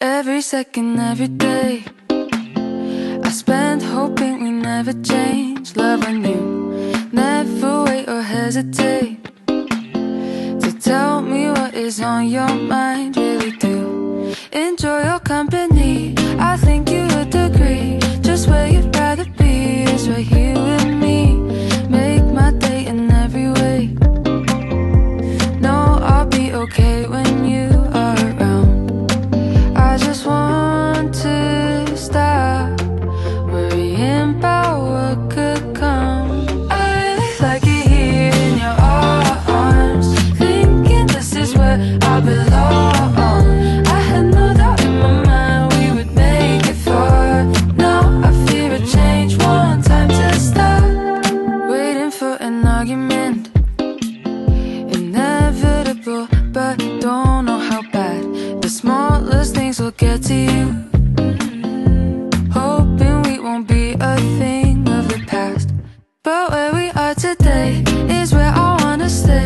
Every second, every day. I spend hoping we never change. Love you Never wait or hesitate. To tell me what is on your mind Really do. Enjoy your company. I think you would agree Just where you'd rather be Is right here with me. Make my day in every way. No, I'll be okay Really like it here in your arms, thinking this is where I belong. today is where I wanna stay.